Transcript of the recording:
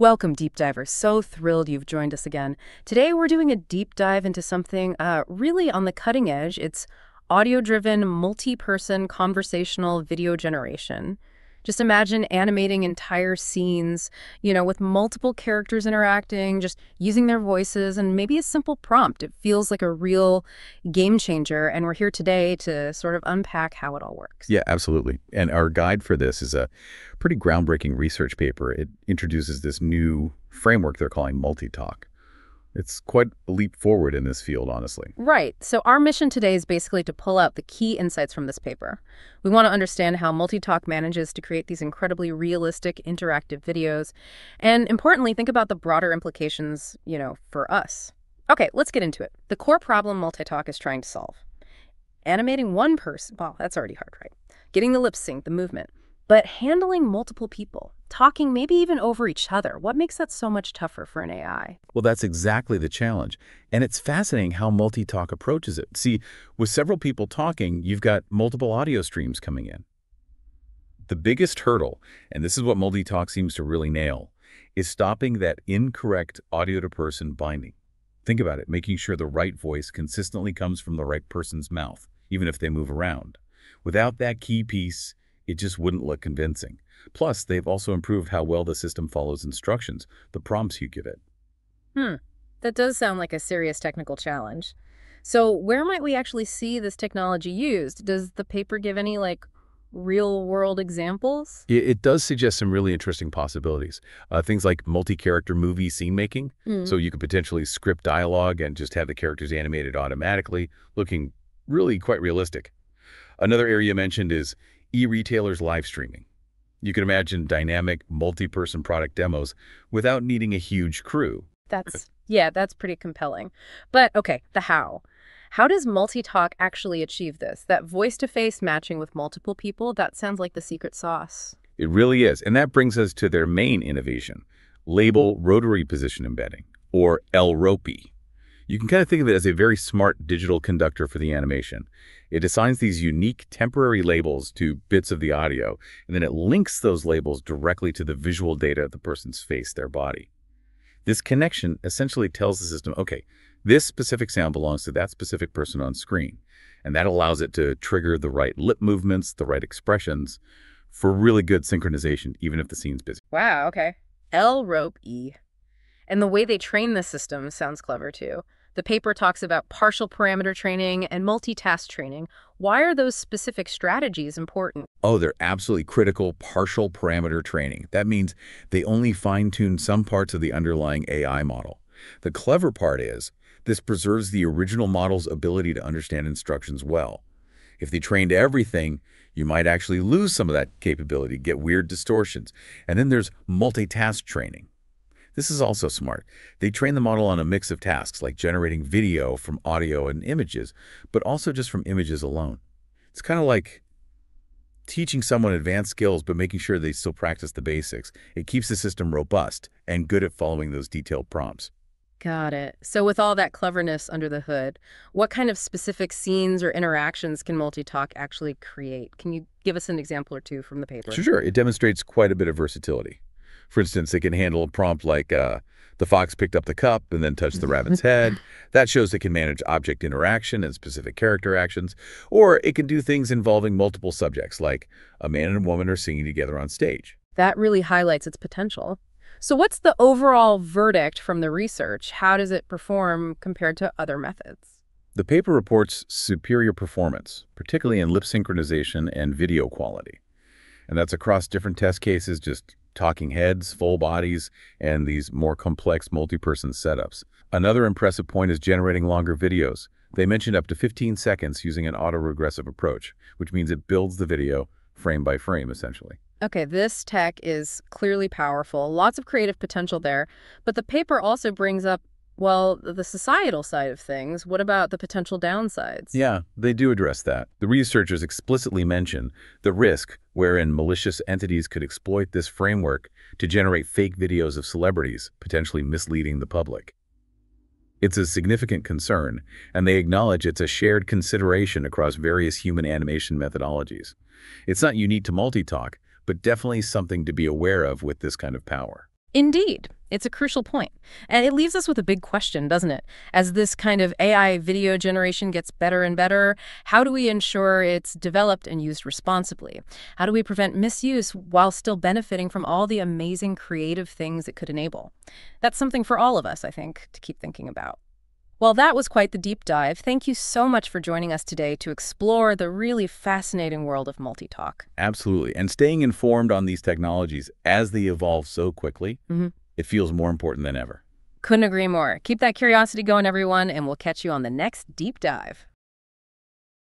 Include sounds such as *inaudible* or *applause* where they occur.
Welcome, deep divers. So thrilled you've joined us again. Today we're doing a deep dive into something uh, really on the cutting edge. It's audio-driven, multi-person conversational video generation. Just imagine animating entire scenes, you know, with multiple characters interacting, just using their voices, and maybe a simple prompt. It feels like a real game changer, and we're here today to sort of unpack how it all works. Yeah, absolutely. And our guide for this is a pretty groundbreaking research paper. It introduces this new framework they're calling multi-talk. It's quite a leap forward in this field, honestly. Right. So our mission today is basically to pull out the key insights from this paper. We want to understand how Multitalk manages to create these incredibly realistic, interactive videos. And importantly, think about the broader implications, you know, for us. Okay, let's get into it. The core problem Multitalk is trying to solve. Animating one person, well, that's already hard, right? Getting the lip sync, the movement. But handling multiple people, talking maybe even over each other, what makes that so much tougher for an AI? Well, that's exactly the challenge. And it's fascinating how Multitalk approaches it. See, with several people talking, you've got multiple audio streams coming in. The biggest hurdle, and this is what Multitalk seems to really nail, is stopping that incorrect audio-to-person binding. Think about it, making sure the right voice consistently comes from the right person's mouth, even if they move around. Without that key piece, it just wouldn't look convincing. Plus, they've also improved how well the system follows instructions, the prompts you give it. Hmm. That does sound like a serious technical challenge. So where might we actually see this technology used? Does the paper give any, like, real-world examples? It, it, does suggest some really interesting possibilities. Uh, things like multi-character movie scene making. Mm. So you could potentially script dialogue and just have the characters animated automatically, looking really quite realistic. Another area mentioned is e-retailers live streaming. You can imagine dynamic, multi-person product demos without needing a huge crew. That's, yeah, that's pretty compelling. But okay, the how. How does multi-talk actually achieve this? That voice-to-face -face matching with multiple people, that sounds like the secret sauce. It really is. And that brings us to their main innovation, label rotary position embedding, or LROPE. You can kind of think of it as a very smart digital conductor for the animation. It assigns these unique temporary labels to bits of the audio, and then it links those labels directly to the visual data of the person's face, their body. This connection essentially tells the system, okay, this specific sound belongs to that specific person on screen, and that allows it to trigger the right lip movements, the right expressions, for really good synchronization, even if the scene's busy. Wow, okay. L-Rope-E. And the way they train the system sounds clever, too. The paper talks about partial parameter training and multitask training. Why are those specific strategies important? Oh, they're absolutely critical partial parameter training. That means they only fine-tune some parts of the underlying AI model. The clever part is this preserves the original model's ability to understand instructions well. If they trained everything, you might actually lose some of that capability, get weird distortions. And then there's multitask training. This is also smart. They train the model on a mix of tasks like generating video from audio and images, but also just from images alone. It's kind of like teaching someone advanced skills but making sure they still practice the basics. It keeps the system robust and good at following those detailed prompts. Got it. So with all that cleverness under the hood, what kind of specific scenes or interactions can Multitalk actually create? Can you give us an example or two from the paper? Sure, sure. It demonstrates quite a bit of versatility. For instance, it can handle a prompt like uh, the fox picked up the cup and then touched the rabbit's head. *laughs* That shows it can manage object interaction and specific character actions. Or it can do things involving multiple subjects, like a man and a woman are singing together on stage. That really highlights its potential. So what's the overall verdict from the research? How does it perform compared to other methods? The paper reports superior performance, particularly in lip synchronization and video quality. And that's across different test cases, just talking heads, full bodies, and these more complex multi-person setups. Another impressive point is generating longer videos. They mentioned up to 15 seconds using an autoregressive approach, which means it builds the video frame by frame, essentially. Okay, this tech is clearly powerful, lots of creative potential there, but the paper also brings up well, the societal side of things, what about the potential downsides? Yeah, they do address that. The researchers explicitly mention the risk wherein malicious entities could exploit this framework to generate fake videos of celebrities, potentially misleading the public. It's a significant concern, and they acknowledge it's a shared consideration across various human animation methodologies. It's not unique to Multitalk, but definitely something to be aware of with this kind of power. Indeed. It's a crucial point. And it leaves us with a big question, doesn't it? As this kind of AI video generation gets better and better, how do we ensure it's developed and used responsibly? How do we prevent misuse while still benefiting from all the amazing creative things it could enable? That's something for all of us, I think, to keep thinking about. Well, that was quite the deep dive. Thank you so much for joining us today to explore the really fascinating world of multi-talk. Absolutely. And staying informed on these technologies as they evolve so quickly, Mhm. it feels more important than ever. Couldn't agree more. Keep that curiosity going, everyone, and we'll catch you on the next deep dive.